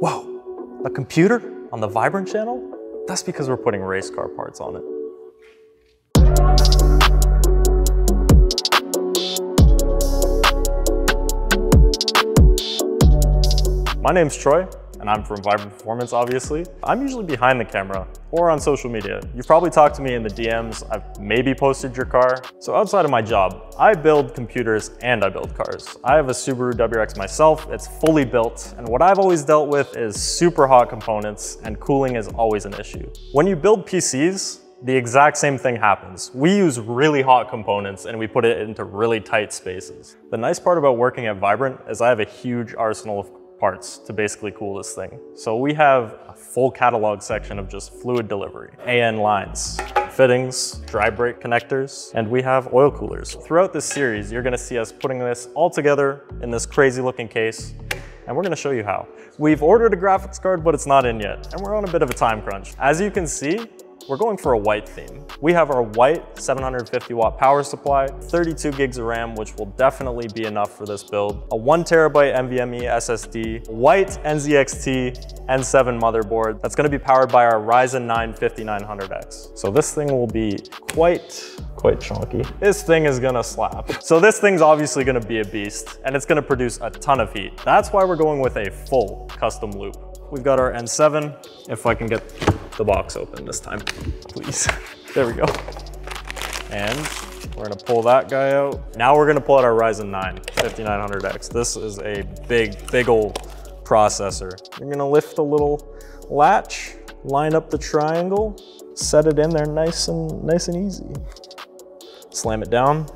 Whoa, a computer on the Vibrant channel? That's because we're putting race car parts on it. My name's Troy, and I'm from Vibrant Performance, obviously. I'm usually behind the camera or on social media. You've probably talked to me in the DMs. I've maybe posted your car. So outside of my job, I build computers and I build cars. I have a Subaru WRX myself. It's fully built. And what I've always dealt with is super hot components and cooling is always an issue. When you build PCs, the exact same thing happens. We use really hot components and we put it into really tight spaces. The nice part about working at Vibrant is I have a huge arsenal of parts to basically cool this thing. So we have a full catalog section of just fluid delivery, AN lines, fittings, dry brake connectors, and we have oil coolers. Throughout this series, you're gonna see us putting this all together in this crazy looking case, and we're gonna show you how. We've ordered a graphics card, but it's not in yet, and we're on a bit of a time crunch. As you can see, we're going for a white theme. We have our white 750 watt power supply, 32 gigs of RAM, which will definitely be enough for this build, a one terabyte NVMe SSD, white NZXT N7 motherboard that's gonna be powered by our Ryzen 9 5900X. So this thing will be quite quite chunky. This thing is gonna slap. So this thing's obviously gonna be a beast and it's gonna produce a ton of heat. That's why we're going with a full custom loop. We've got our N7, if I can get the box open this time, please. There we go. And we're gonna pull that guy out. Now we're gonna pull out our Ryzen 9 5900X. This is a big, big old processor. You're gonna lift the little latch, line up the triangle, set it in there nice and nice and easy. Slam it down,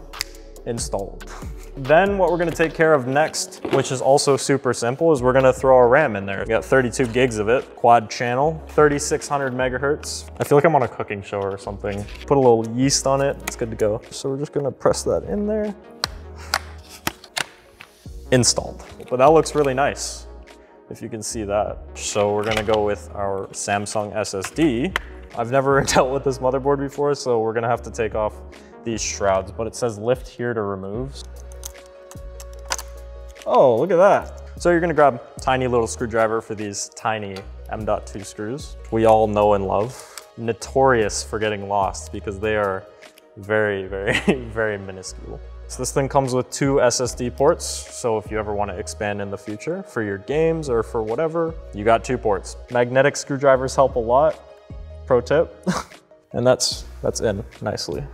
installed. Then what we're gonna take care of next, which is also super simple, is we're gonna throw our RAM in there. We got 32 gigs of it, quad channel, 3600 megahertz. I feel like I'm on a cooking show or something. Put a little yeast on it, it's good to go. So we're just gonna press that in there. Installed. But that looks really nice, if you can see that. So we're gonna go with our Samsung SSD. I've never dealt with this motherboard before, so we're gonna have to take off these shrouds, but it says lift here to remove. Oh, look at that. So you're gonna grab tiny little screwdriver for these tiny M.2 screws. We all know and love. Notorious for getting lost because they are very, very, very minuscule. So this thing comes with two SSD ports. So if you ever wanna expand in the future for your games or for whatever, you got two ports. Magnetic screwdrivers help a lot, pro tip. and that's, that's in nicely.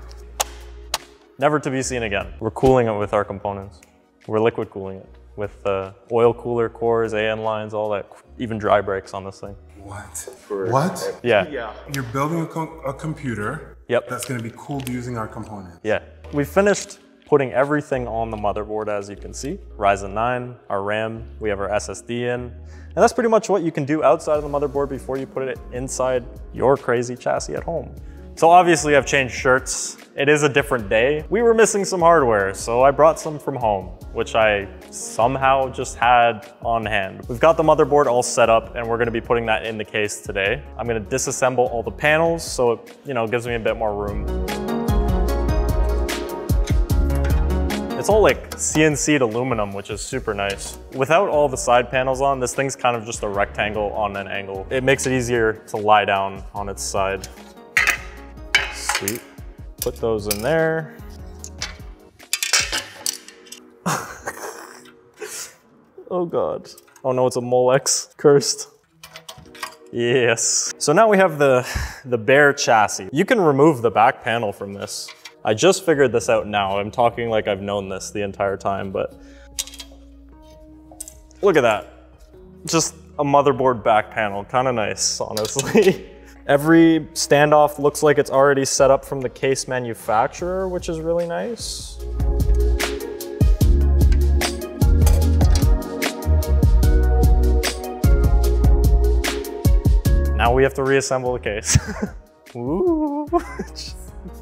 Never to be seen again. We're cooling it with our components. We're liquid cooling it with uh, oil cooler cores, AN lines, all that, even dry brakes on this thing. What? what? Yeah. Yeah. You're building a, co a computer Yep. that's going to be cooled using our components. Yeah. We finished putting everything on the motherboard as you can see. Ryzen 9, our RAM, we have our SSD in. And that's pretty much what you can do outside of the motherboard before you put it inside your crazy chassis at home. So obviously I've changed shirts. It is a different day. We were missing some hardware, so I brought some from home, which I somehow just had on hand. We've got the motherboard all set up and we're gonna be putting that in the case today. I'm gonna disassemble all the panels so it you know, gives me a bit more room. It's all like CNC'd aluminum, which is super nice. Without all the side panels on, this thing's kind of just a rectangle on an angle. It makes it easier to lie down on its side. Sweet. Put those in there. oh God. Oh no, it's a Molex. Cursed. Yes. So now we have the, the bare chassis. You can remove the back panel from this. I just figured this out now. I'm talking like I've known this the entire time, but look at that. Just a motherboard back panel, kind of nice, honestly. Every standoff looks like it's already set up from the case manufacturer, which is really nice. Now we have to reassemble the case. Ooh.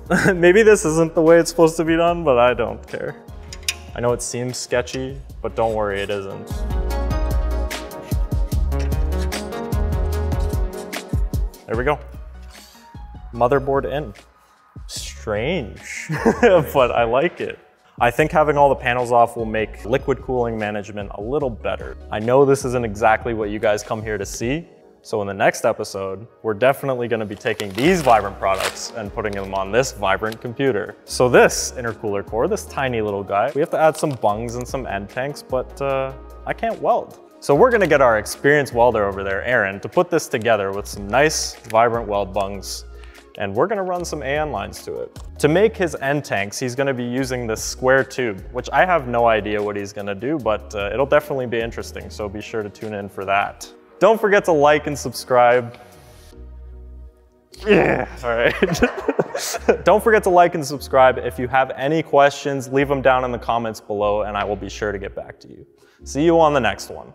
Maybe this isn't the way it's supposed to be done, but I don't care. I know it seems sketchy, but don't worry, it isn't. There we go. Motherboard in. Strange, but I like it. I think having all the panels off will make liquid cooling management a little better. I know this isn't exactly what you guys come here to see, so in the next episode, we're definitely gonna be taking these Vibrant products and putting them on this Vibrant computer. So this intercooler core, this tiny little guy, we have to add some bungs and some end tanks, but uh, I can't weld. So we're gonna get our experienced welder over there, Aaron, to put this together with some nice Vibrant weld bungs and we're gonna run some AN lines to it. To make his end tanks, he's gonna be using this square tube, which I have no idea what he's gonna do, but uh, it'll definitely be interesting, so be sure to tune in for that. Don't forget to like and subscribe. Yeah, all right. Don't forget to like and subscribe. If you have any questions, leave them down in the comments below and I will be sure to get back to you. See you on the next one.